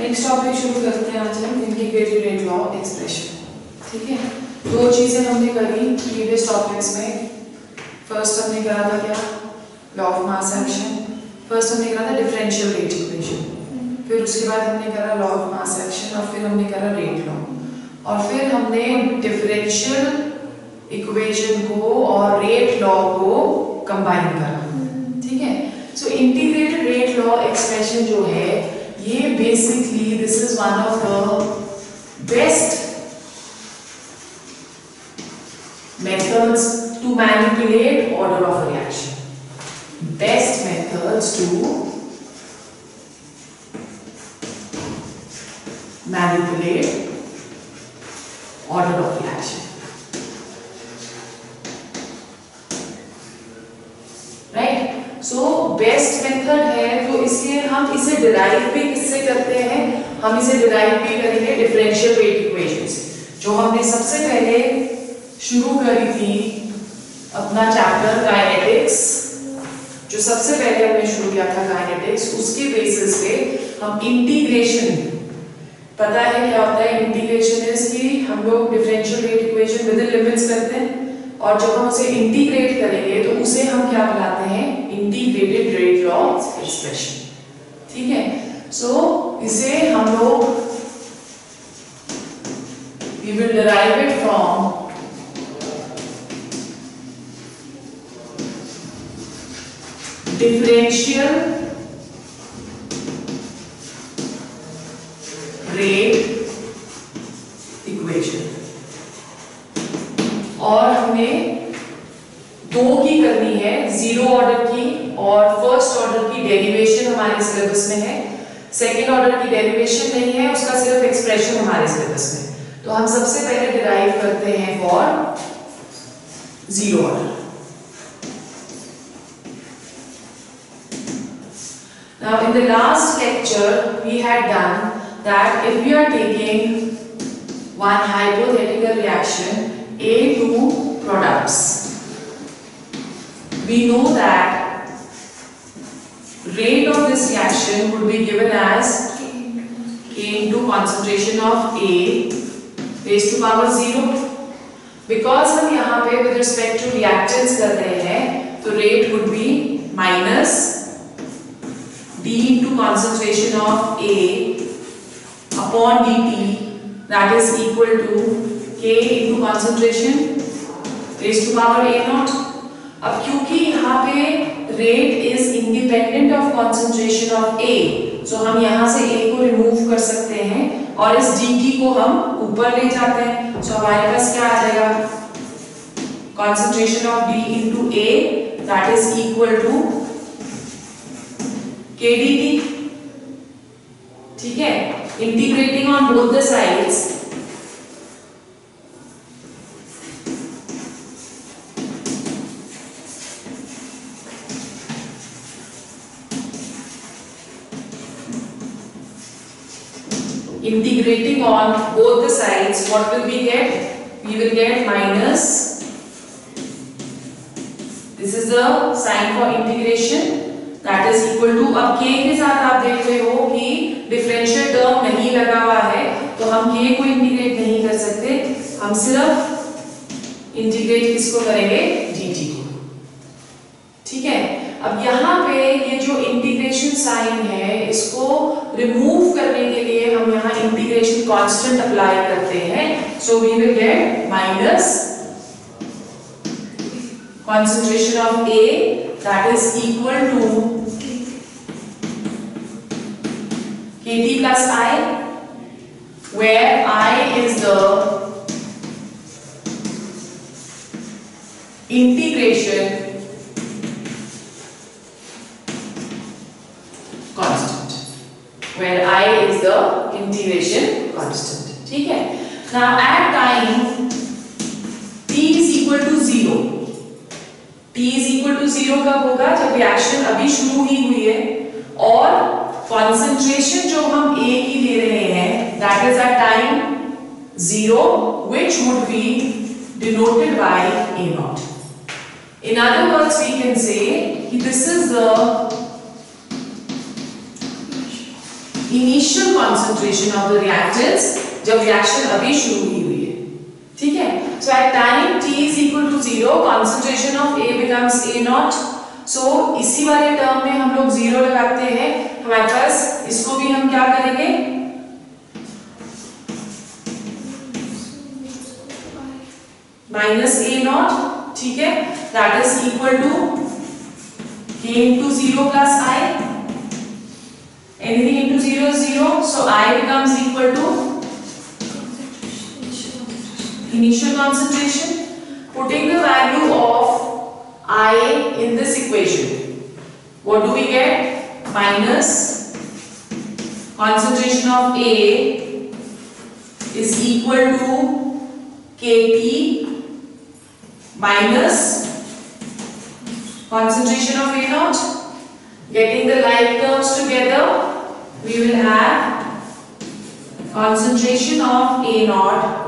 Next topic शुरू करते हैं आज हम इंटीग्रेटेड रेट लॉ एक्सप्रेशन ठीक है? दो चीज़ें हमने करी प्रीवियस टॉपिक्स में. फ़र्स्ट हमने करा था क्या? Law of mass action first हमने करा था डिफरेंशियल रेट इक्वेशन फिर उसके बाद हमने करा लॉ ऑफ़ मास एक्शन और फिर हमने करा रेट लॉ और फिर हमने डिफरेंशियल इक्वेशन को और रेट लॉ को कंबाइन करा. ठीक है? So integrated rate law expression जो है ये basically this is one of the best methods to manipulate order of reaction best methods to manipulate order of reaction right so best method है तो इसलिए हम इसे डिराइव भी किससे करते हैं? हम इसे डिराइव भी करेंगे डिफरेंशियल रेट इक्वेशन से। जो हमने सबसे पहले शुरू करी थी अपना चैप्टर काइनेटिक्स जो सबसे पहले हमने शुरू किया था काइनेटिक्स उसके बेसिस पे हम इंटीग्रेशन पता है क्या होता है इंटीग्रेशन इज़ कि हम लोग differential rate equation within limits करते हैं। और जब हम उसे इंटीग्रेट करेंगे तो उसे हम क्या बुलाते हैं? इंटीग्रेटेड रेट लॉ एक्सप्रेशन ठीक है? सो so, इसे हम लोग we will derive it from differential rate equation और हमें दो की करनी है ज़ीरो ऑर्डर की और फ़र्स्ट ऑर्डर की डेरिवेशन हमारे सिलेबस में है सेकेंड ऑर्डर की डेरिवेशन नहीं है उसका सिर्फ़ एक्सप्रेशन हमारे सिलेबस में तो हम सबसे पहले डिराइव करते हैं for zero order Now in the last lecture we had done that if we are taking one hypothetical reaction A to products we know that rate of this reaction would be given as K into concentration of A raised to power 0 because हम यहाँ पे with respect to reactants कर रहे हैं तो rate would be minus d into concentration of A upon dt that is equal to K into concentration raised to power A naught. अब क्योंकि यहाँ पे rate is independent of concentration of A so हम यहाँ से A को remove कर सकते हैं और इस डी टी को हम ऊपर ले जाते हैं। सो हमारे पास क्या आ जाएगा? Concentration of d into A that is equal to k d d ठीक है? Integrating on both the sides integrating on both the sides what will we get we will get minus this is the sign for integration that is equal to अब k के साथ आप देख रहे हो कि डिफरेंशियल टर्म नहीं लगा हुआ है तो हम k को इंटीग्रेट नहीं कर सकते हम सिर्फ़ इंटीग्रेट किसको करेंगे dt को ठीक है अब यहाँ पे ये जो इंटीग्रेशन साइन है, इसको रिमूव करने के लिए हम यहाँ इंटीग्रेशन कांस्टेंट अप्लाई करते हैं। So we will get minus concentration of A, that is equal to Kt plus I, where I is the integration constant where I is the integration constant ठीक है now at time t is equal to zero T is equal to zero कब होगा जब reaction अभी शुरू ही हुई है और कॉन्सेंट्रेशन जो हम A की ले रहे हैं that is at time zero which would be denoted by A naught. In other words we can say this is the initial concentration of the reactants जब रिएक्शन अभी शुरू ही हुई है। ठीक है? So at time t is equal to zero concentration of A becomes A not so इसी वाले टर्म में हम लोग ज़ीरो लगाते हैं। हमारे पास इसको भी हम क्या करेंगे? माइनस ए नॉट ठीक है? That is equal to k into 0 plus i anything into 0 is 0 so i becomes equal to initial concentration putting the value of i in this equation what do we get minus concentration of a is equal to kT minus concentration of A naught Getting the like terms together, we will have concentration of A naught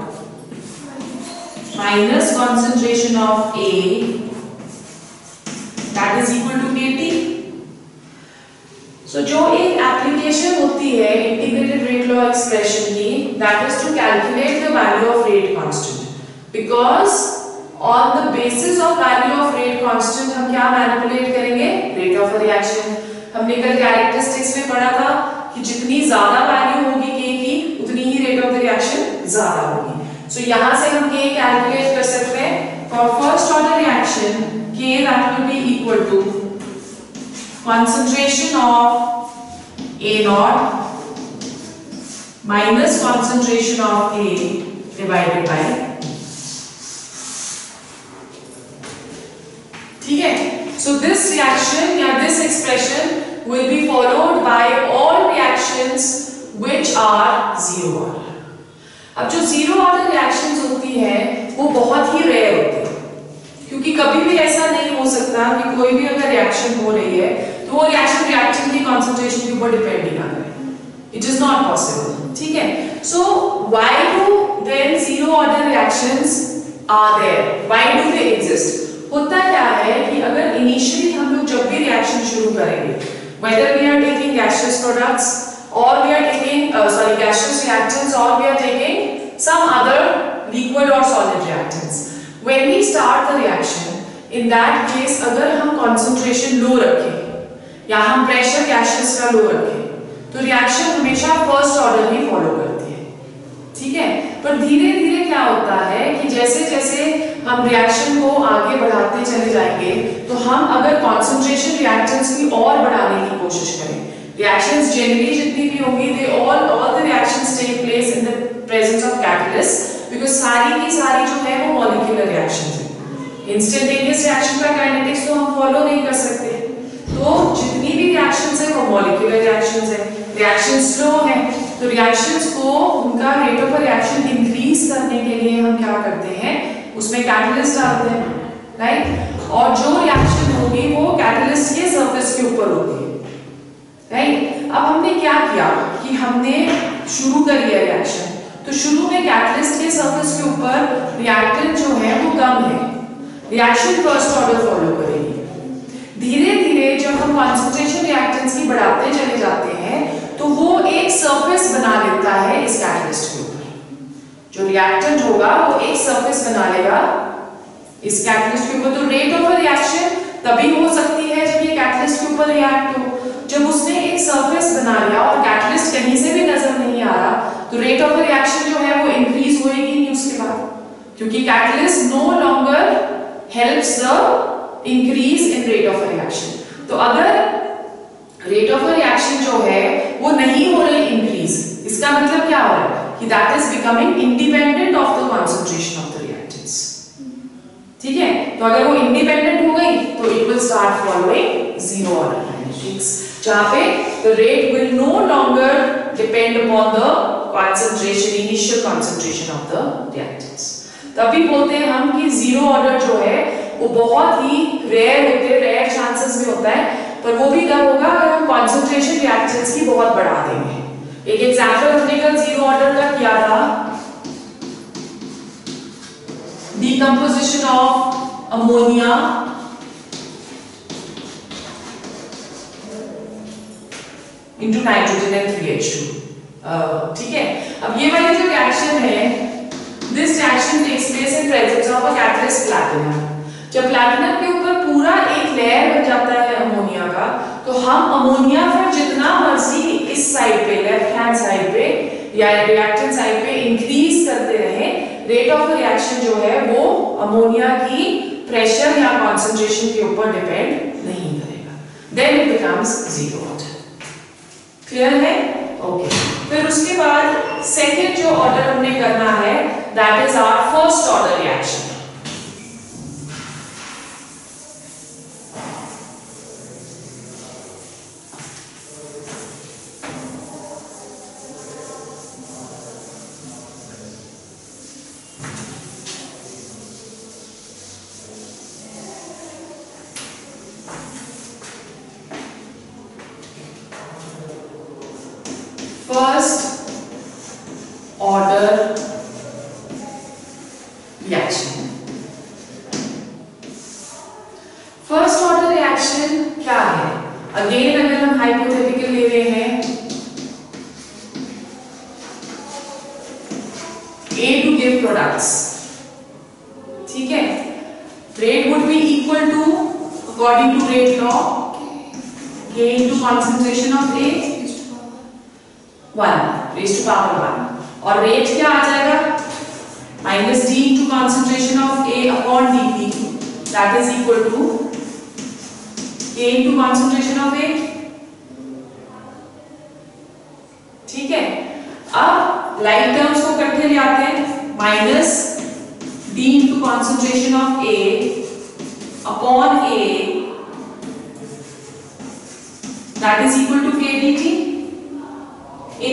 minus concentration of A that is equal to KT. So जो एक application होती है integrated rate law expression की that is to calculate the value of rate constant because on the basis of value of rate constant हम क्या manipulate करेंगे of a reaction हमने कल कैरेक्टरिस्टिक्स में पढ़ा था कि जितनी ज़्यादा वैल्यू होगी k की उतनी ही of the reaction ज़्यादा होगी सो so, यहाँ से हम k कैलकुलेट कर सकते हैं for first order reaction k that will be equal to concentration of a naught minus concentration of a divided by ठीक है? सो दिस रिएक्शन या this expression will be followed by all reactions which are zero order. अब जो zero order reactions होती है, वो बहुत ही रेयर होती है। क्योंकि कभी भी ऐसा नहीं हो सकता कि कोई भी अगर रिएक्शन हो रही है तो वो रिएक्शन रिएक्शन की कॉन्सेंट्रेशन के ऊपर डिपेंड ही ना करे इट इज़ नॉट पॉसिबल ठीक है? So why do then zero order reactions are there why do they exist होता क्या है कि अगर इनिशियली हम लोग जब भी रिएक्शन शुरू करेंगे whether we are taking gaseous products और we are taking sorry gaseous reactants और we are taking some other liquid और solid reactants when we start the reaction in that case अगर हम कंसंट्रेशन लो रखें या हम प्रेशर गैसियस का low रखें तो रिएक्शन हमेशा फ़र्स्ट ऑर्डर में फॉलो करती है। ठीक है? पर धीरे धीरे क्या होता है कि जैसे जैसे हम रिएक्शन को आगे बढ़ाते चले जाएँगे तो हम अगर कॉन्सेंट्रेशन रिएक्टेंट्स की और बढ़ाने की कोशिश करें। रिएक्शंस जनरली जितनी भी होंगी they all all the reactions take place in the presence of catalyst because सारी की सारी जो है वो मॉलिक्यूलर रिएक्शंस है। इंस्टेंटेनियस रिएक्शन का काइनेटिक्स तो हम फॉलो नहीं कर सकते। तो जितनी भी रिएक्शंस है, वो मॉलिक्यूलर रिएक्शंस है। रिएक्शन स्लो है। तो रिएक्शंस को उनका रेट ऑफ़ रिएक्शन इंक्रीज करने के लिए हम क्या करते हैं? उसमें कैटलिस्ट डालते हैं राइट और जो रिएक्शन होगी वो कैटलिस्ट के सरफेस के ऊपर होती है राइट अब हमने क्या किया कि हमने शुरू कर लिया रिएक्शन तो शुरू में कैटलिस्ट के सरफेस के ऊपर रिएक्टेंट जो है वो कम है. रिएक्शन फ़र्स्ट ऑर्डर फॉलो करेगी. धीरे धीरे जब हम कॉन्सेंट्रेशन रिएक्टेंट्स की बढ़ाते चले जाते हैं तो वो एक सरफेस बना लेता है इस कैटलिस्ट के. ऊपर जो रिएक्टेंट होगा, वो एक सरफेस बना लेगा। इस कैटलिस्ट के ऊपर तो रेट ऑफ़ रिएक्शन तभी हो सकती है जब ये कैटलिस्ट के ऊपर रिएक्ट हो। जब उसने एक सरफेस बना लिया और कैटलिस्ट कहीं से भी नज़र नहीं आ रहा तो रेट ऑफ़ रिएक्शन जो है वो इंक्रीज होएगी नहीं उसके बाद। क्योंकि catalyst no longer helps the increase in rate of reaction तो अगर रेट ऑफ़ रिएक्शन जो है, वो नहीं हो रही इंक्रीज इसका मतलब क्या हो रहा है? That is becoming independent of the concentration of the reactants ठीक है? तो अगर वो इंडिपेंडेंट हो गई तो it will start following zero order kinetics जहाँ पे the rate will no longer depend upon the concentration initial concentration of the reactants तभी बोलते हैं हम कि ज़ीरो ऑर्डर जो है, वो बहुत ही रेयर होते हैं रेयर चांसेस में होता है, पर वो भी तब होगा? अगर हम कंसंट्रेशन रिएक्टेंट्स की बहुत बढ़ा देंगे। एक एग्ज़ाम्पल हमने कल ज़ीरो ऑर्डर का किया था। Decomposition of ammonia into nitrogen and three H two ठीक है? अब ये वाली जो रिएक्शन है this reaction takes place in presence of a catalyst platinum जब प्लैटिनम के ऊपर पूरा एक लेयर बन जाता है अमोनिया का तो हम अमोनिया पर जितना मर्ज़ी इस साइड पे लेफ़्ट हैंड साइड पे, या रिएक्टेंट साइड पे इंक्रीज करते रहे रेट ऑफ़ रिएक्शन जो है वो अमोनिया की प्रेशर या कॉन्सेंट्रेशन के ऊपर डिपेंड नहीं करेगा। Then it becomes zero clear है? ओके फिर उसके बाद सेकेंड जो ऑर्डर हमने करना है that is our first order reaction order reaction. First order reaction क्या है? अगेन अगर हम हाइपोथेटिकल ले रहे हैं ए टू गिव प्रोडक्ट्स ठीक है? Rate would be equal to according to rate law gain to concentration of A one raised to power 1 और रेट क्या आ जाएगा? Minus d into concentration of A upon d p that is equal to k into concentration of A ठीक है? अब like terms को इकट्ठे ले आते हैं. Minus d into concentration of A upon A that is equal to k d t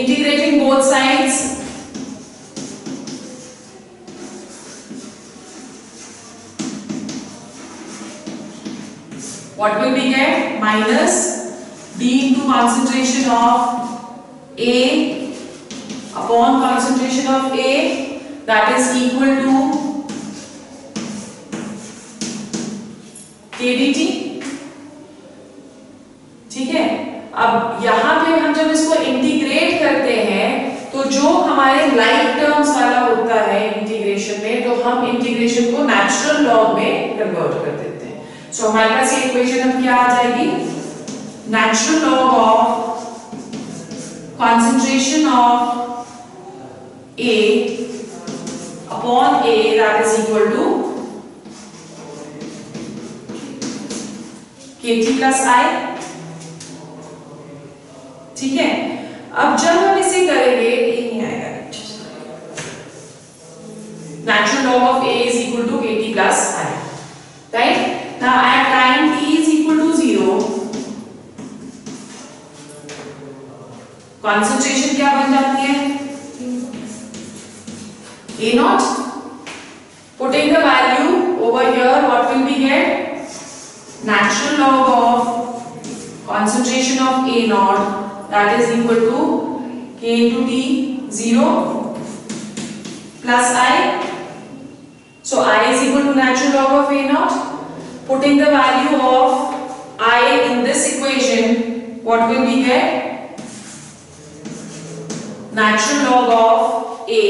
integrating both sides What will we get? Minus D into concentration of A upon concentration of A that is equal to KDT. ठीक है अब यहाँ पे हम जब इसको integrate करते हैं तो जो हमारे लाइक टर्म्स वाला होता है इंटीग्रेशन में तो हम इंटीग्रेशन को नेचुरल लॉग में कन्वर्ट कर देते हैं सो हमारे पास ये इक्वेशन अब क्या आ जाएगी? Natural log of concentration of A upon A that is equal to k t plus I ठीक है? अब जब हम इसे करेंगे ए नहीं आएगा। Natural log of A is equal to k t plus I right Now at time t is equal to 0, concentration क्या बन जाती है A naught. Putting the value over here, what will we get? Natural log of concentration of A naught that is equal to K into T 0 plus I. So I is equal to natural log of A naught putting the value of i in this equation, what will be get? Natural log of a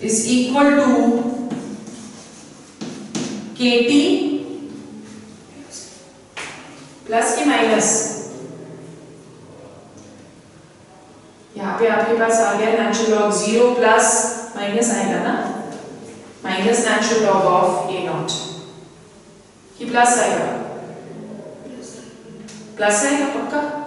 is equal to kt plus की minus यहाँ पे आपके पास आ गया natural log zero plus minus आएगा ना minus natural log of a naught. He plus आएगा Plus आएगा पक्का?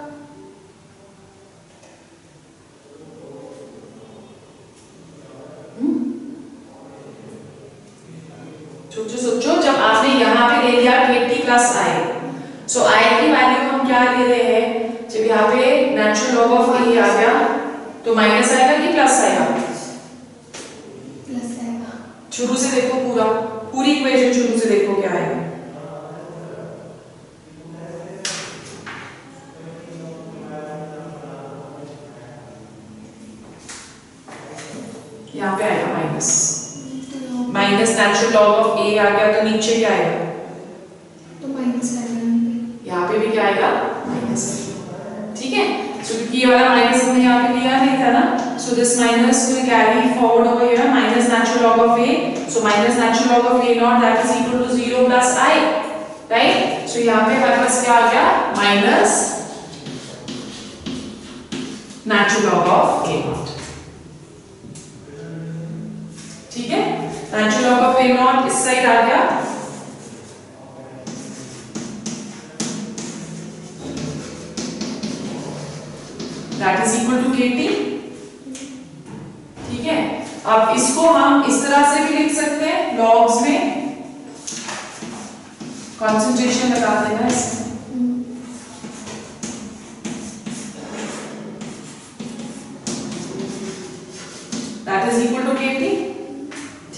That is equal to K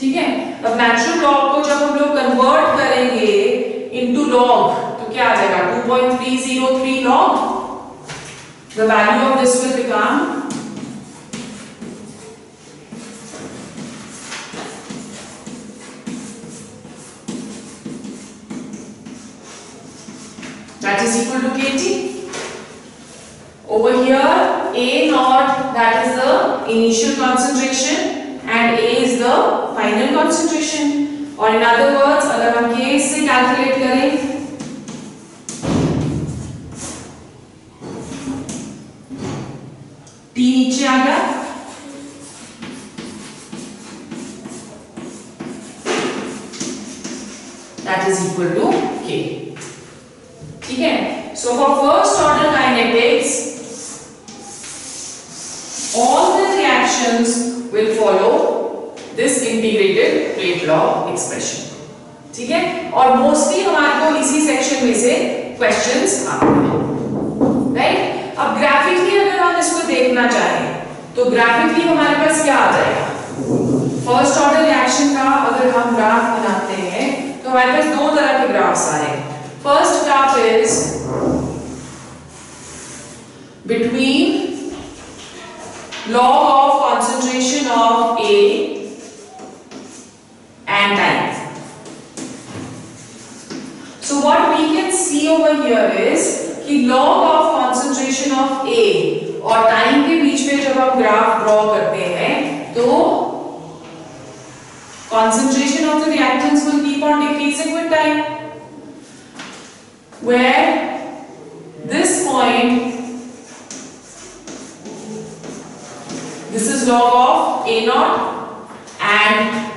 ठीक है अब नेचुरल लॉग को जब हम लोग कन्वर्ट करेंगे इनटू लॉग तो क्या आ जाएगा 2.303 log will become that is equal to kT. Over here, A naught that is the initial concentration and A is the final concentration. और in other words, अगर हम K से calculate करें टी नीचे आ गया that is equal to k ठीक है so for first order kinetics all the reactions will follow this integrated rate law expression. ठीक है? और मोस्टली हमारे को इसी सेक्शन में से क्वेश्चंस आते हैं। राइट अब ग्राफिकली अगर हम इसको देखना चाहें तो ग्राफिकली हमारे पास क्या आ जाएगा? फ़र्स्ट ऑर्डर रिएक्शन का अगर हम ग्राफ बनाते हैं तो हमारे पास दो तरह के ग्राफ्स आएँगे first graph is between log of concentration of A and time. So what we can see over here is कि log of concentration of A और time के बीच में जब हम ग्राफ ड्रॉ करते हैं तो concentration of the reactants will keep on decreasing with time where this point this is log of A naught and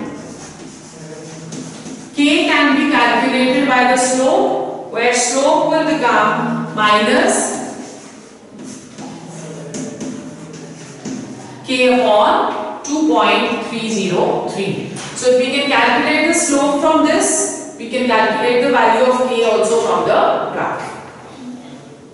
K can be calculated by the slope where slope will become minus K upon 2.303. So if we can calculate the slope from this, we can calculate the value of K also from the graph.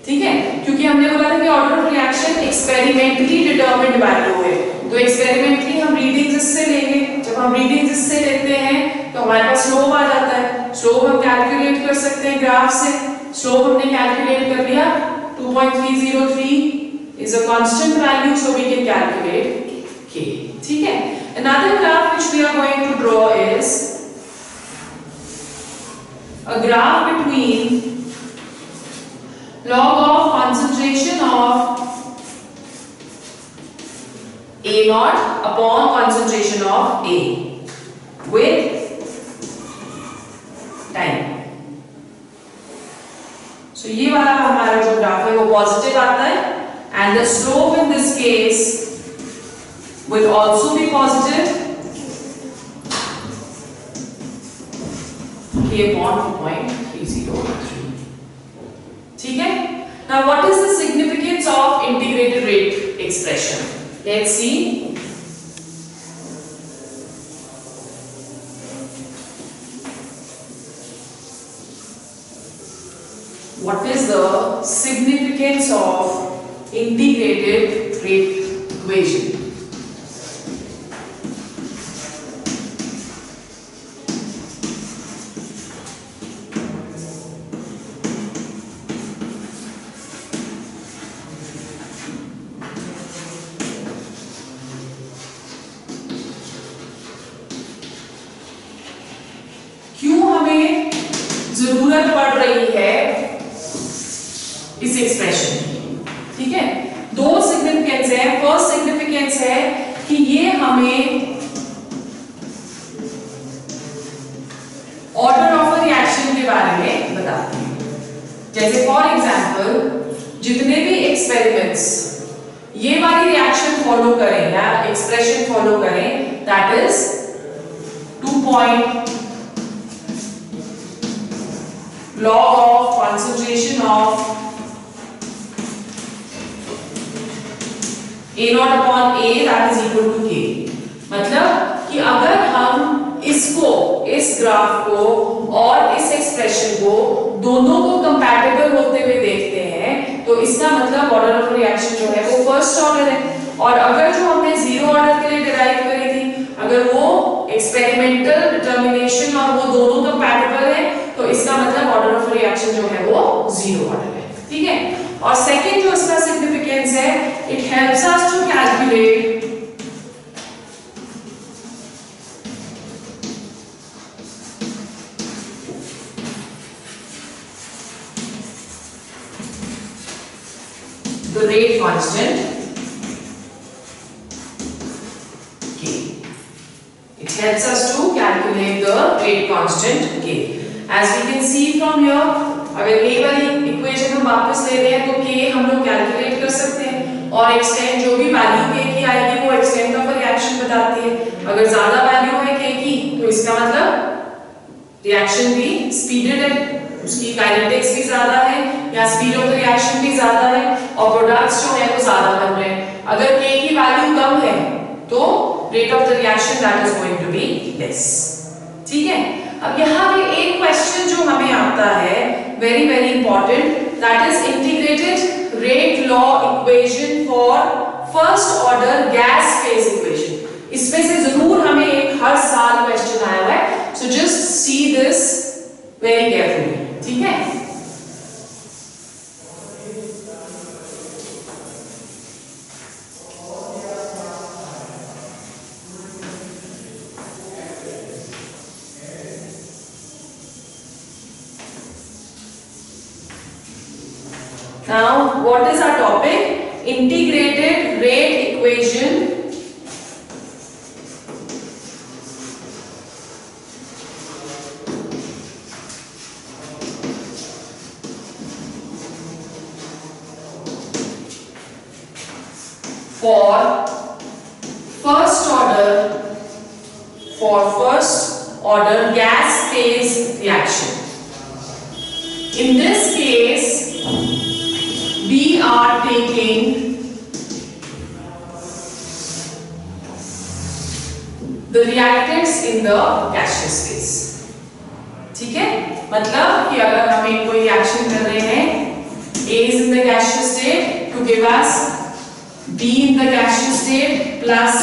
ठीक है? क्योंकि हमने बोला था कि order of reaction experimentally determined value है। तो experimentally हम रीडिंग्स इससे लेंगे। जब हम रीडिंग्स इससे लेते हैं तो हमारे पास स्लोप आ जाता है। स्लोप हम कैलकुलेट कर सकते हैं ग्राफ से। स्लोप हमने कैलकुलेट कर लिया। 2.303 is a constant value, so we can calculate k ठीक है? Another graph which we are going to draw is a graph between log of concentration of A naught upon concentration of A with time. So ये वाला हमारा जो graph है वो positive आता है and the slope in this case will also be positive k upon 2.303 now what is the significance of integrated rate expression? Let's see. What is the significance of integrated rate equation graph को और इस expression को दोनों को compatible होते हुए देखते हैं तो इसका मतलब ऑर्डर ऑफ़ रिएक्शन जो है वो फ़र्स्ट ऑर्डर है। और अगर जो हमने ज़ीरो ऑर्डर के लिए डिराइव करी थी, अगर वो एक्सपेरिमेंटल डिटर्मिनेशन और वो दोनों कंपैटिबल है तो इसका मतलब ऑर्डर ऑफ़ रिएक्शन जो है वो ज़ीरो ऑर्डर है। ठीक है? और सेकंड जो इसका सिग्निफिकेंस है it helps us to calculate the rate constant k. It helps us to calculate the rate constant. K. As we can see from here, अगर a वाली इक्वेशन हम वापस ले रहे हैं तो k हम लोग कैलकुलेट कर सकते हैं। और एक्सटेंड जो भी वैल्यू k की आएगी वो एक्सटेंड ऑफ़ रिएक्शन बताती है। अगर ज़्यादा वैल्यू है k की तो इसका मतलब रिएक्शन भी स्पीडेड है। उसकी काइनेटिक्स भी ज़्यादा है, या स्पीड ऑफ़ रिएक्शन भी ज़्यादा है, और प्रोडक्ट्स जो है वो ज़्यादा बन रहे हैं। अगर के की वैल्यू कम है तो rate of the reaction that is going to be less ठीक है? अब यहाँ पे एक क्वेश्चन जो हमें आता है very very important that is integrated rate law equation for first order gas phase equation इसमें से ज़रूर हमें एक हर साल क्वेश्चन आया हुआ है so just see this very carefully ठीक है Now, what is our topic? Integrated rate equation for first order for first order gas phase reaction. In this case, we are taking the reactants in the gaseous phase. ठीक है मतलब कि अगर हम एक कोई रिएक्शन कर रहे हैं A is in the gaseous state to give us B in the gaseous state plus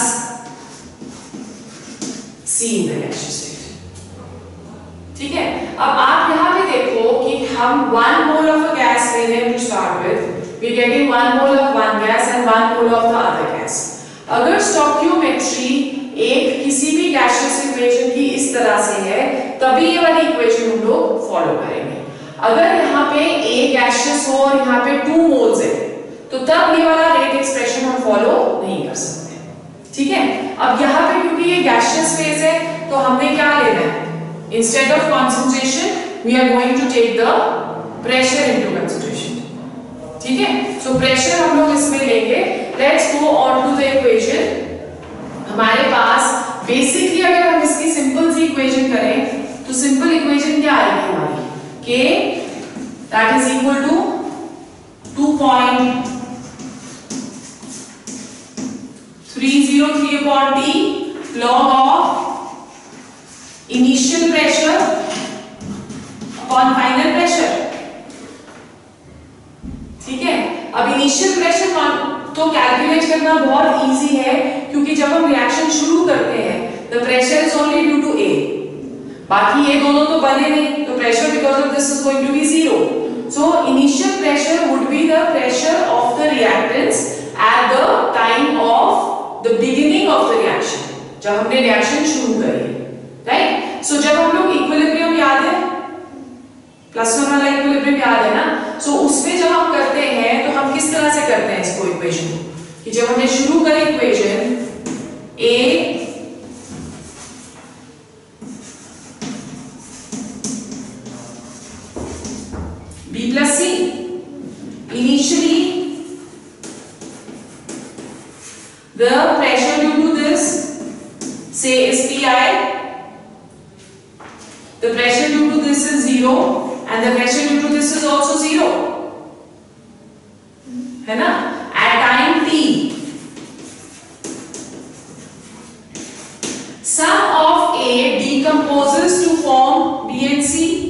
C in the gaseous state. ठीक है अब आप यहाँ पे देखो कि हम one mole of a gas ले रहे हैं to start with we getting one mole of one gas and one mole of the other gas अगर स्टोकियोमेट्री एक किसी भी गैसियस इक्वेशन की इस तरह से है तभी ये वाली इक्वेशन हम लोग फॉलो करेंगे अगर यहाँ पे ए गैसियस हो और यहाँ पे टू मोल्स है वाली वाला रेट एक्सप्रेशन हम फॉलो नहीं कर सकते। ठीक है? अब यहाँ पे क्योंकि ये गैशियस फ़ेज़ है तो हमने क्या लेना है? Instead of concentration we are going to take the pressure into ठीक है? सो प्रेशर हम लोग इसमें लेंगे। Let's go on to the equation हमारे पास बेसिकली अगर हम इसकी सिंपल सी इक्वेशन करें तो सिंपल इक्वेशन क्या आएगी हमारी? K that is equal to point three zero three upon T log of initial pressure upon final pressure. ठीक है? अब इनिशियल प्रेशर तो कैलकुलेट करना बहुत इजी है, क्योंकि जब हम रिएक्शन शुरू करते हैं the pressure is only due to A बाकी ये दोनों तो बने नहीं तो pressure because of this is going to be zero so initial pressure would be the pressure of the reactants at the time of the beginning of the reaction जब हमने reaction शुरू करी राइट सो जब हम लोग equilibrium याद है? Plus one वाला इक्विलिब्रियम याद है ना? सो so, उसमें जब हम करते हैं तो हम किस तरह से करते हैं इसको इक्वेशन को कि जब हमने शुरू करी equation A B plus C. Initially, the pressure due to this, say is Pi. The pressure due to this is zero, and the pressure due to this is also zero. है ना? At time t, sum of A decomposes to form B and C.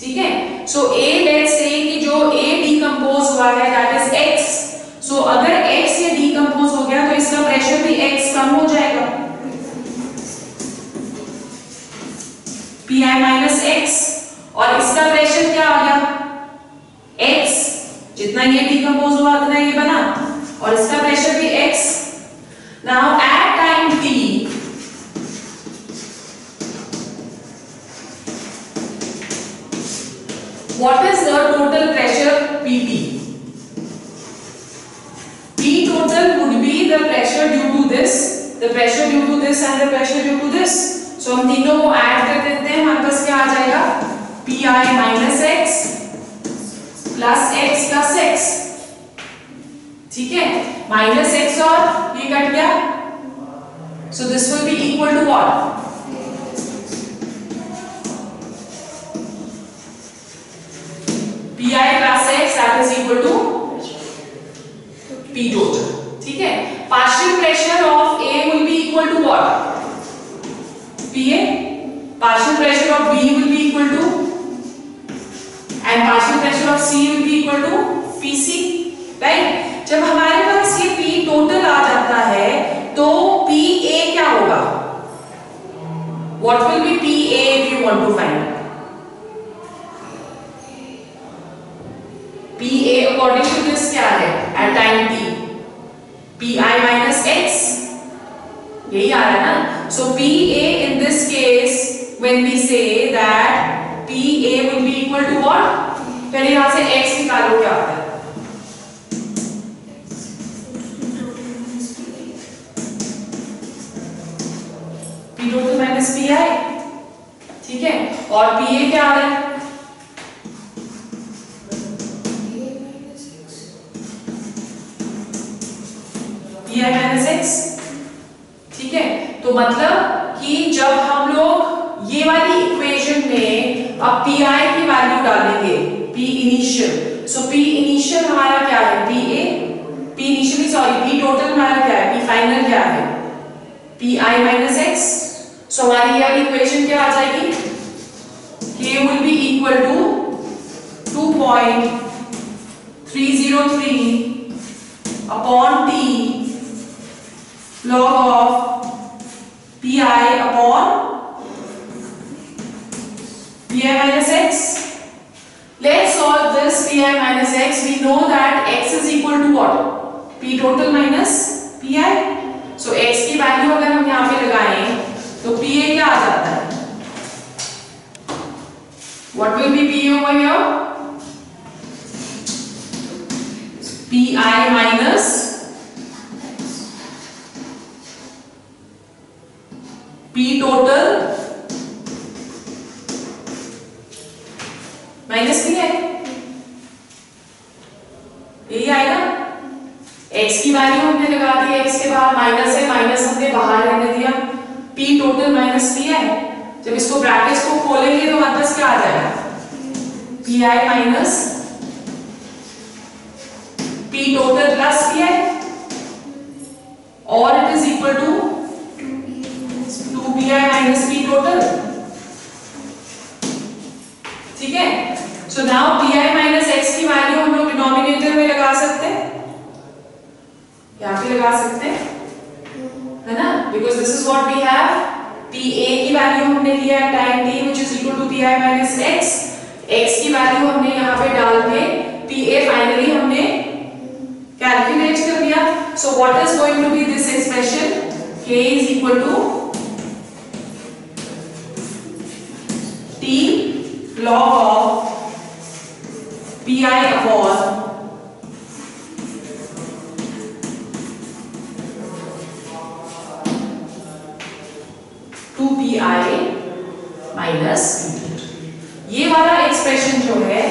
ठीक है सो ए let's say कि जो ए decompose हुआ है that is x सो अगर x ये डिकम्पोज हो गया तो इसका प्रेशर भी एक्स कम हो जाएगा पी आई माइनस एक्स और इसका प्रेशर क्या आ गया एक्स जितना ये डिकम्पोज हुआ उतना ये बना और इसका प्रेशर भी x now at time t What is the total pressure Pt? P total would be the pressure due to this, the pressure due to this and the pressure due to this. So हम तीनों को add कर देते हैं हमारे पास क्या आ जाएगा p i minus x plus x plus x ठीक है माइनस एक्स और ये कट गया so this will be equal to what pi plus x that is equal to p total ठीक है partial pressure of a will be equal to what pa partial pressure of b will be equal to and pressure of c will be equal to pc right जब हमारे पास ये p total आ जाता है तो pa क्या होगा what will be pa if you want to find PA according to this क्या है at time t PI minus x यही आ रहा है ना so PA in this case when we say that PA will be equal to what पहले यहाँ से x निकालो, क्या आता है? P total minus PI ठीक है? और PA क्या आ रहा है? पी आई माइनस एक्स ठीक है? तो मतलब कि जब हम लोग ये वाली इक्वेशन में अब पी आई की वैल्यू डालेंगे p initial so p initial हमारा क्या है? P A p initially sorry p total हमारा क्या है? पी फाइनल क्या है? P i minus x so हमारी ये वाली इक्वेशन क्या आ जाएगी? K will be equal to two point three zero three upon t log of pi upon pi minus x. Let's solve this pi minus x. We know that x is equal to what? p total minus pi. So x की value अगर हम यहाँ पे लगाएँ तो pa क्या आ जाता है? What will be pa over here? pi minus P total minus भी है यही आएगा x की वैल्यू हमने लगा दी x के बाद माइनस है माइनस हमने बाहर रहने दिया। P टोटल माइनस पी है। जब इसको ब्रैकेट्स को खोलेंगे तो हमारे पास क्या आ जाएगा? P i minus p total plus p i और it is equal to two p i minus p total ठीक है? So now p i minus x की वैल्यू हम लोग डिनोमिनेटर में लगा सकते हैं। यहाँ पे लगा सकते हैं। है ना? Because this is what we have p A की वैल्यू हमने लिया है time t which is equal to p i minus x x की वैल्यू हमने यहाँ पे डाल के पी ए फाइनली हमने कैलकुलेट कर दिया. So what is going to be this expression k is equal to t log of pi upon p i minus ये वाला एक्सप्रेशन जो है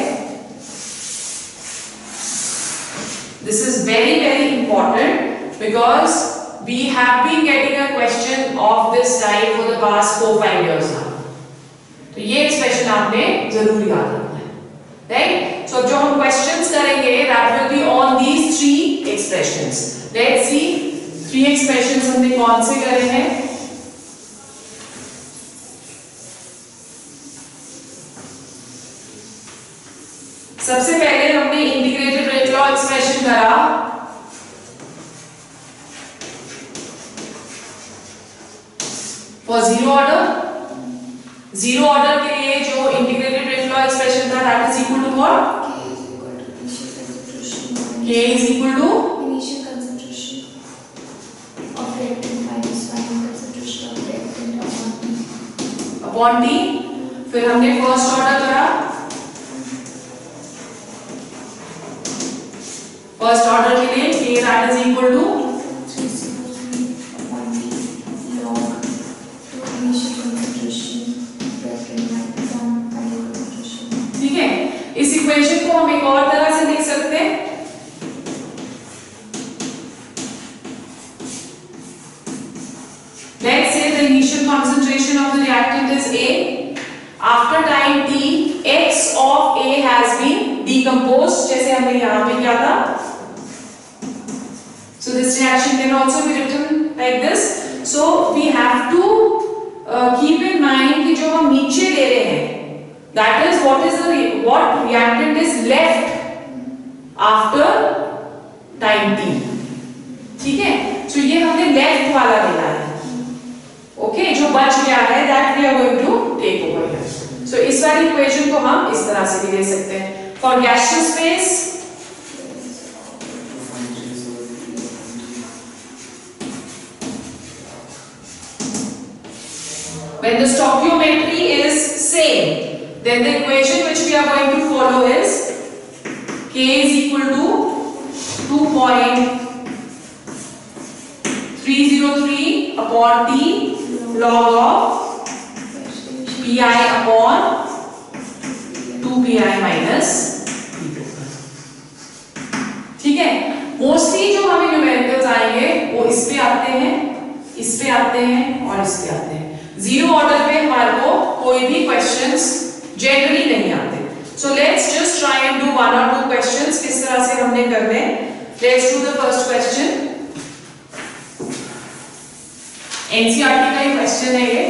this is very very important because we have been getting a question of this type for the past four, five years now. तो ये expression आपने ज़रूर याद रखना है। राइट सो तो जो हम क्वेश्चंस करेंगे that will be on these three expressions let's see three expressions हमने कौन से करे हैं? सबसे पहले हमने इंटीग्रेटेड रेट लॉ एक्सप्रेशन करा। For zero order zero order के लिए जो इंटीग्रेटेड रेट लॉ एक्सप्रेशन था that is equal to what k is equal to फिर हमने फ़र्स्ट ऑर्डर करा। फ़र्स्ट ऑर्डर के लिए k that is equal to 303 upon T log to. ठीक है इस इक्वेशन को हम एक और तरह से लिख सकते हैं Let's say the initial concentration of the reactant is A. After time t, X of A has been decomposed. जैसे हमने यहाँ पे किया था. So this reaction can also be written like this. So we have to uh, keep in mind कि जो हम नीचे दे रहे हैं, that is what is the what reactant is left after time t. ठीक है? So ये हमने left वाला देना है. ओके okay, जो बच गया है that we are going to take over here so इस वाली इक्वेशन को हम इस तरह से भी दे सकते हैं for gaseous phase when the stoichiometry is same then the equation which we are going to follow is k is equal to 2.303 upon t log of pi upon 2 pi minus ठीक है मोस्टली जो हमें numericals आएँगे वो इस पे आते हैं इस पे आते हैं और इस पे आते हैं ज़ीरो ऑर्डर पे हमारे को कोई भी क्वेश्चंस जनरली नहीं आते। So let's just try and do one और टू क्वेश्चंस किस तरह से हमने करने let's do the first question NCERT का ही क्वेश्चन है ये।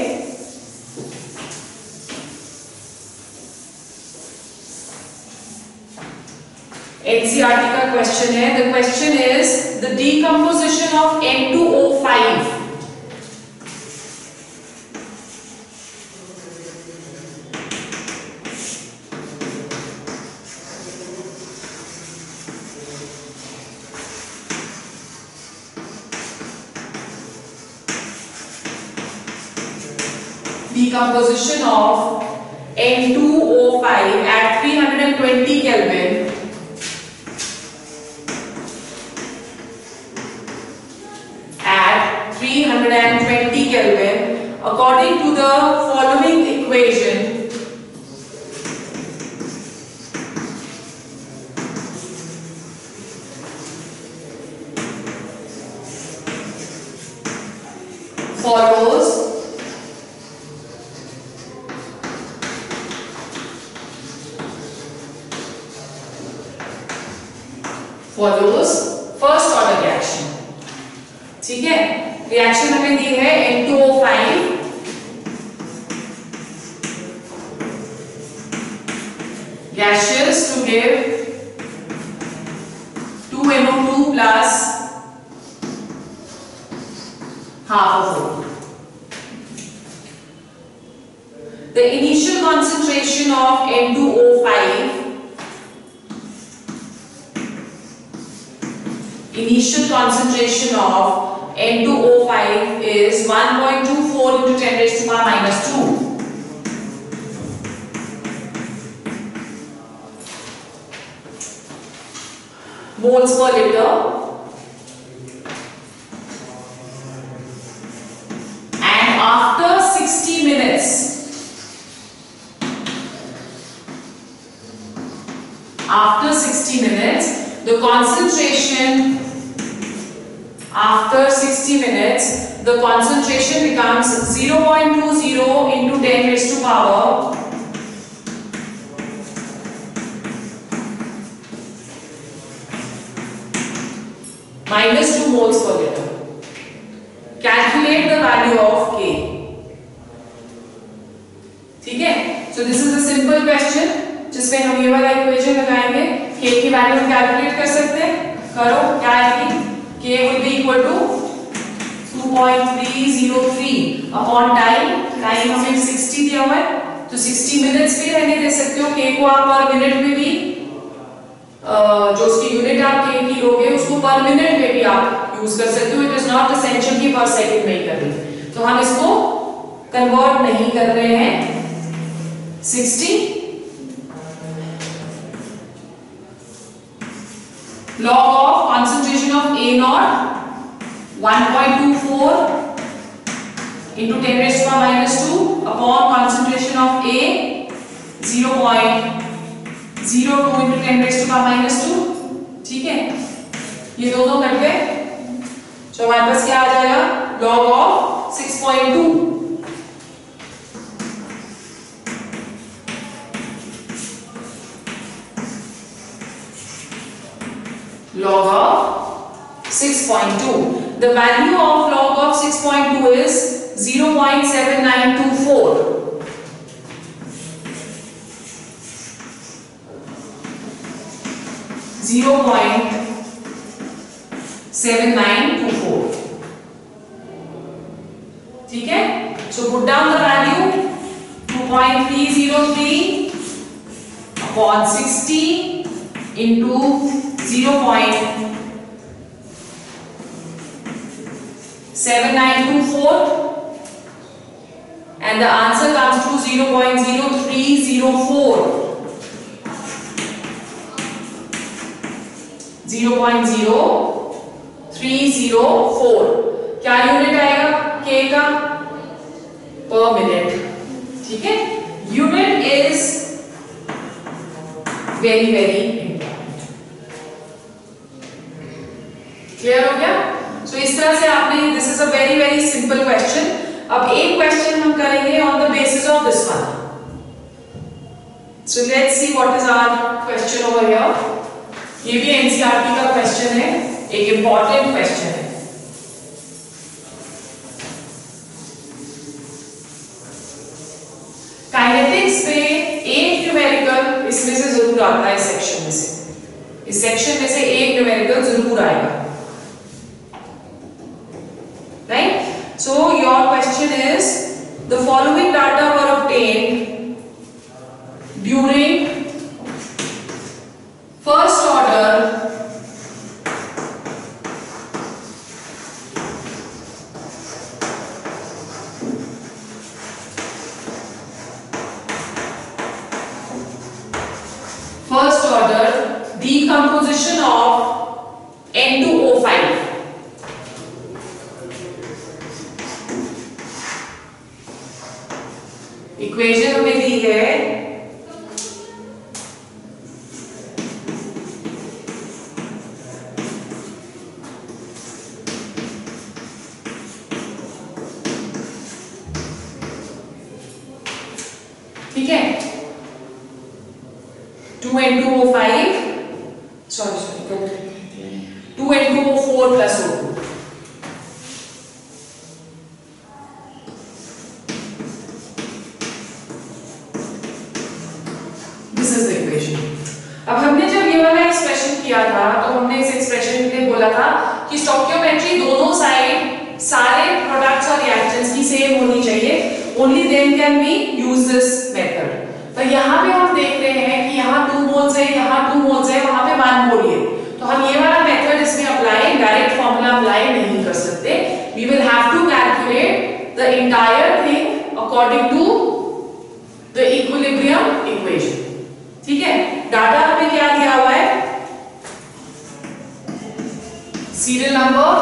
एनसीईआरटी का क्वेश्चन है। The question is the decomposition of decomposition of N2O5 at 320 Kelvin. At 320 Kelvin. According to the following equation for the moles per liter and after 60 minutes after 60 minutes the concentration after 60 minutes the concentration becomes 0.20 into 10 raised to power minus 2 moles per liter. Calculate the value of K. ठीक है? So this is a simple question जिसमें हम ये वाला equation लगाएँगे. K की value हम calculate कर सकते हैं. करो, क्या आएगी K would be equal to 2.303 upon time time हमें 60 दिया हुआ है. तो 60 मिनट्स भी रहने दे सकते हो K को आप पर मिनट में भी. जो उसकी यूनिट आप के की लोगे उसको पर मिनट में भी आप यूज़ कर सकते हो। इट इज़ नॉट एसेंशियल कि पर सेकंड में ही कर रही। तो हम इसको कन्वर्ट नहीं कर रहे हैं। 60 log of concentration of A naught 1.24 into 10 raised to minus 2 upon concentration of A 0. Zero two into ten raise to का माइनस टू ठीक है? ये दोनों कट गए तो हमारे पास क्या आ जाएगा? Log of six point two log of 6.2 the value of log of 6.2 is 0.7924 zero point seven nine two four. ठीक है? So good down the value two point three zero three upon sixty into zero point seven nine two four and the answer comes to zero point zero three zero four 0.0304 क्या unit आएगा? K का? Per minute ठीक है? Unit is very very clear हो गया? So so, इस तरह से आपने this is a very very simple question अब एक क्वेश्चन हम करेंगे on the basis of this one so let's see what is our question over here ये भी एनसीईआरटी का क्वेश्चन है, एक इंपॉर्टेंट क्वेश्चन है। काइनेटिक्स में एक न्यूमेरिकल इसमें से ज़रूर आता है सेक्शन में से। इस सेक्शन में से एक न्यूमेरिकल ज़रूर आएगा right so your question is the following data were obtained during first order first order decomposition of N2O5 equation हमें दी है ठीक है two N two O five sorry sorry two N two O four plus O two this is the equation अब हमने जब ये वाला एक्सप्रेशन किया था तो हमने इस एक्सप्रेशन के लिए बोला था कि स्टोकियोमेट्री दोनों साइड सारे प्रोडक्ट्स और रिएक्टेंट्स की सेम होनी चाहिए only then can be use this method तो यहाँ पे हम देख रहे हैं कि यहाँ टू मोल्स है, यहाँ टू मोल्स है, वहाँ पे वन मोल है। तो हम ये वाला मेथड इसमें अप्लाई डायरेक्ट फॉर्मूला अप्लाई नहीं कर सकते। We will have to calculate the entire thing according to the equilibrium equation ठीक है? डाटा हमें क्या दिया हुआ है? Serial number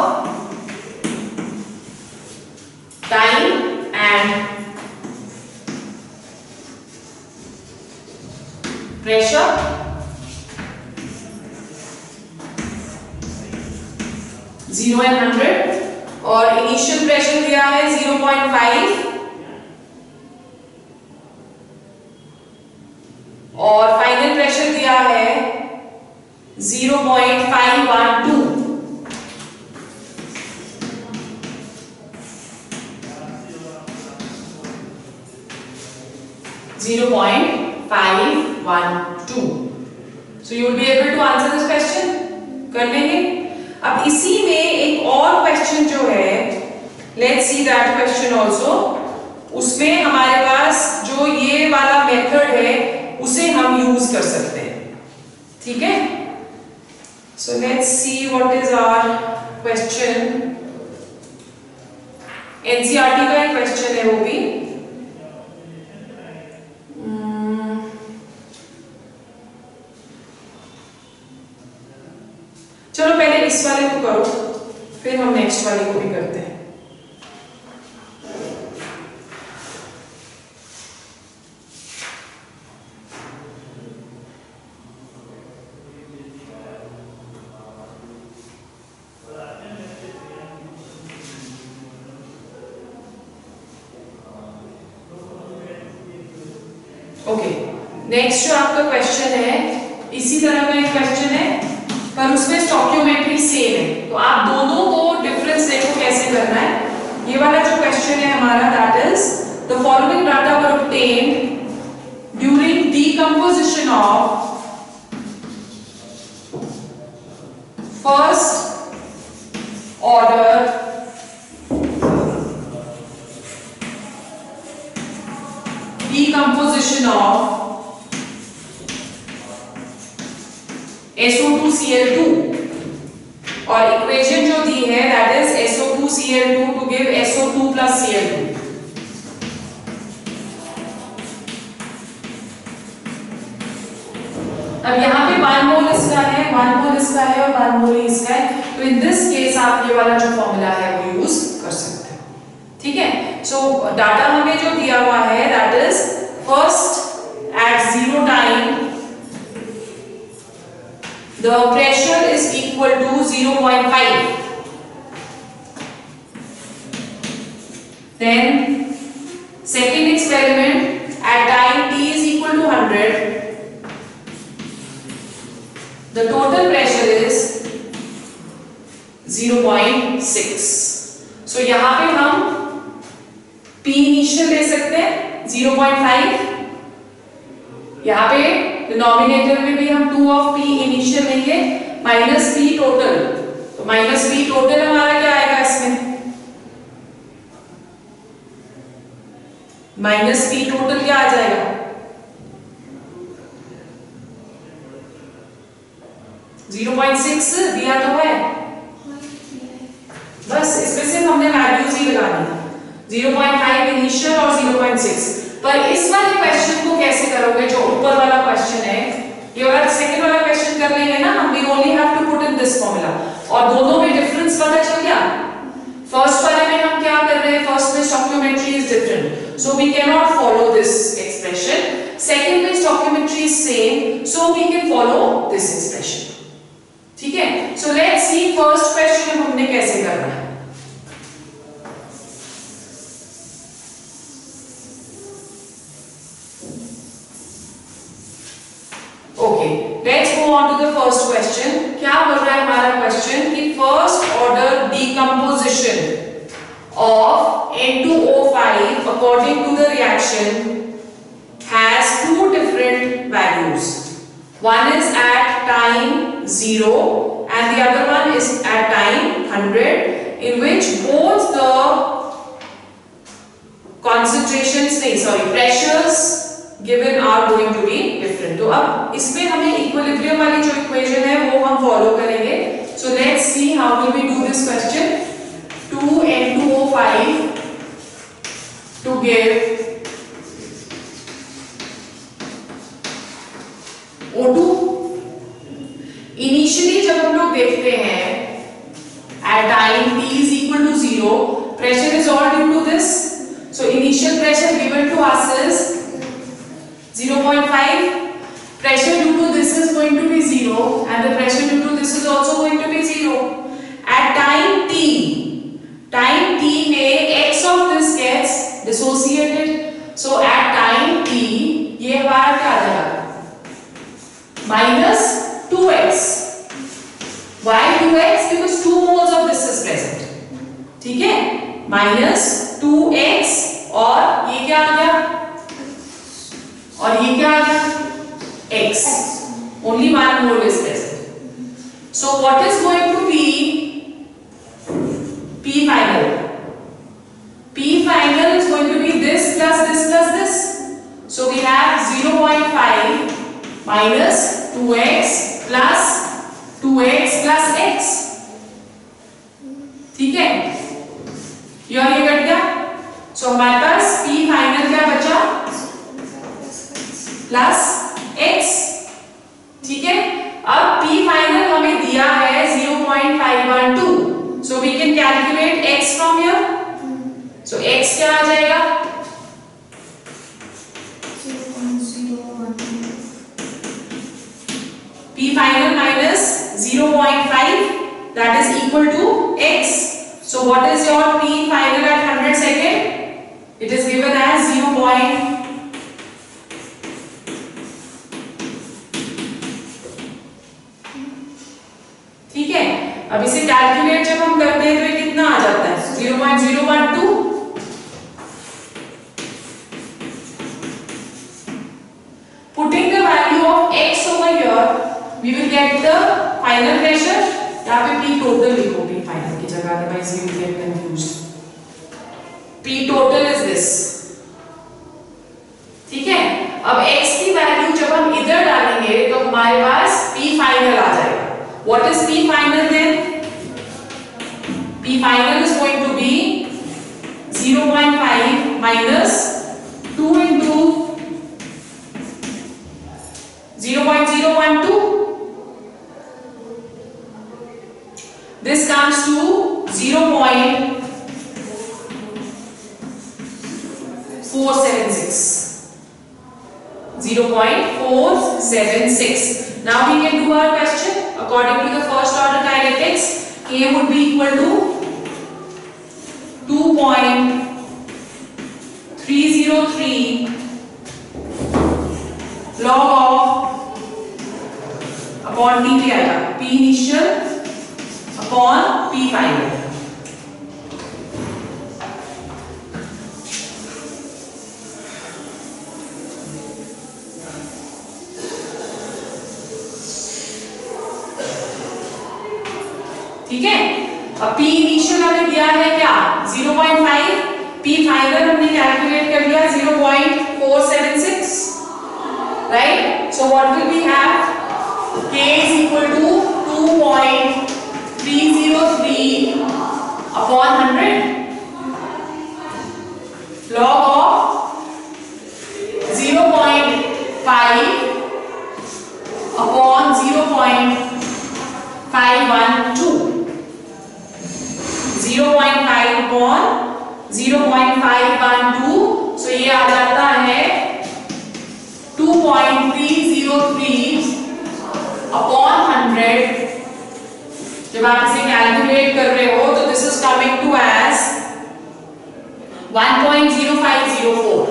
time and pressure. Zero and hundred और इनिशियल प्रेशर दिया है ज़ीरो पॉइंट फाइव और फाइनल प्रेशर दिया है zero point five one two zero point five one two so you will be able to कर लेंगे अब इसी में एक और क्वेश्चन जो है let's see that question also उसमें हमारे पास जो ये वाला मेथड है उसे हम यूज़ कर सकते हैं ठीक है so let's see what is our question NCERT का एक क्वेश्चन है वो भी चलो पहले इस वाले को करो फिर हम नेक्स्ट वाले को भी करते हैं ओके नेक्स्ट जो आपका क्वेश्चन है इसी तरह का एक क्वेश्चन है पर उसमें स्टॉक्योमेट्री सेम है तो आप दोनों को डिफरेंस देखो कैसे करना है ये वाला जो क्वेश्चन है हमारा that is the following data were obtained during decomposition of first order decomposition of SO2Cl2 और इक्वेशन जो दी है that is SO2Cl2 to give SO2 plus Cl2 अब यहाँ पे वन मोल इसका है वन मोल इसका है और वन मोल इसका है तो इन दिस केस आप ये वाला जो फॉर्मूला है वो यूज़ कर सकते हो ठीक है सो डाटा हमें जो दिया हुआ है that is first at zero time the pressure is equal to 0.5 then second experiment at time t is equal to 100 the total pressure is 0.6 so यहाँ पे हम P initial ले सकते हैं 0.5 यहाँ पे डिनोमिनेटर में भी हम 2 ऑफ़ p इनिशियल लेंगे माइनस p टोटल तो माइनस p टोटल हमारा क्या आएगा इसमें माइनस p टोटल क्या आ जाएगा? ज़ीरो पॉइंट सिक्स दिया तो है। बस इसमें सिर्फ़ हमने वैल्यूज़ ही लगानी ज़ीरो पॉइंट फाइव इनिशियल और ज़ीरो पॉइंट सिक्स। पर इस वाले क्वेश्चन को कैसे करोगे? जो ऊपर वाला क्वेश्चन है, ये वाला सेकंड वाला क्वेश्चन कर लेंगे ना, हम we only have to put in this formula और दोनों में डिफरेंस पता चल गया? फ़र्स्ट वाले में हम क्या कर रहे हैं? फ़र्स्ट में stoichiometry is different so we can not follow this expression second में stoichiometry is same so we can follow this expression ठीक है? So let's see first question हमने कैसे करना है. Okay, let's go on to the first question. क्या बोल रहा है हमारा क्वेश्चन कि first order decomposition of N2O5 according to the reaction has two different values. One is at time 0 and the other one is at time 100 in which both the concentrations नहीं sorry pressures given are going to be different तो अब इसमें हमें equilibrium वाली जो equation है वो हम follow करेंगे so let's see how will we do this question 2N2O5 to give O2 initially जब हम लोग देखते हैं at time t is equal to 0 pressure is all due to this so initial pressure given to us is 0.5 pressure due to this is going to be 0 and the pressure due to this is also going to be 0 at time t time t में x of this gets dissociated so at time t ये हमारा क्या आ जाएगा minus 2x why 2x because two moles of this is present ठीक है minus 2x और ये क्या आ गया और ये क्या आ गया x only one mole is present so what is going to be p final p final is going to be this plus this plus this so we have 0.5 minus 2x plus 2x plus x ठीक है ये और ये cut गया सो हमारे पास p final क्या बचा plus x ठीक है? अब पी फाइनल हमें दिया है 0.512 so we can calculate x from here so x क्या आ जाएगा? 0.01 final minus 0.5 that is equal to x. So what is your p final at 100 second it is given as 0.5 अब इसे कैलकुलेट जब हम करते हैं तो कितना आ जाता है? Zero point zero one two putting the value of x over your we will get the final pressure यहाँ पे पी टोटल लिखो पी फाइनल की जगह पे, भाई, इसलिए मुझे confuse P total is this ठीक है? अब एक्स की वैल्यू जब हम इधर डालेंगे तो हमारे पास पी फाइनल आ जाएगा। What is p final then? P final is going to be 0.5 minus 2 into 0.012 this comes to 0.476 0.476 now we can do our question according to the first order kinetics. k would be equal to 2.303 log of upon dpi, p initial upon p final. तो दिया है क्या? 0.5 p final हमने calculate कर लिया 0.476 right so what will be have k is equal to 2.303 upon 100 log of 0.5 upon 0.512 0.5 upon 0.512 so, ये आ जाता है 2.303 अपॉन 100 जब आप इसे कैलकुलेट कर रहे हो तो this is coming to as 1.0504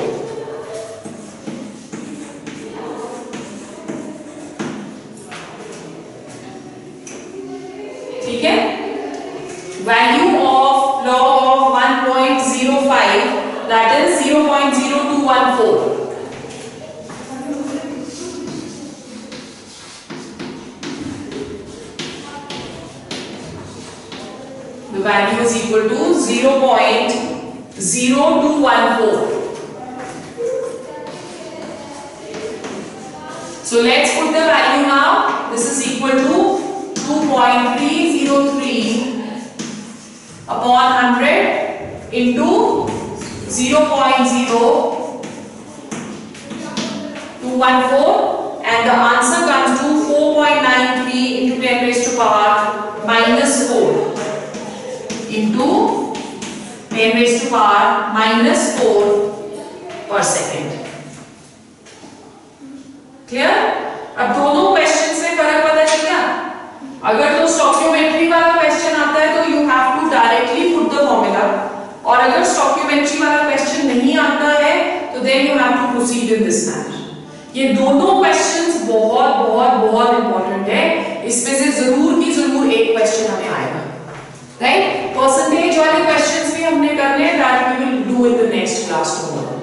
ठीक है? value of log of 1.05 that is 0.0214. The value is equal to 0.0214. So let's put the value now. This is equal to 2.303 upon hundred into zero point zero two one four and answer comes to four point nine three into ten raise to power minus four into ten raise to power minus four per second clear अब दोनों question से फ़र्क पता चल गया? अगर दो तो सॉक्यूमेंट्री और अगर सॉक्यूमेंट्री वाला क्वेश्चन नहीं आता है तो then you have to proceed in this manner ये दोनों क्वेश्चंस बहुत बहुत बहुत इंपॉर्टेंट है। इसमें से ज़रूर की ज़रूर एक क्वेश्चन हमें आएगा। राइट परसेंटेज वाले क्वेश्चंस भी हमने करने हैं that we will do in the next class tomorrow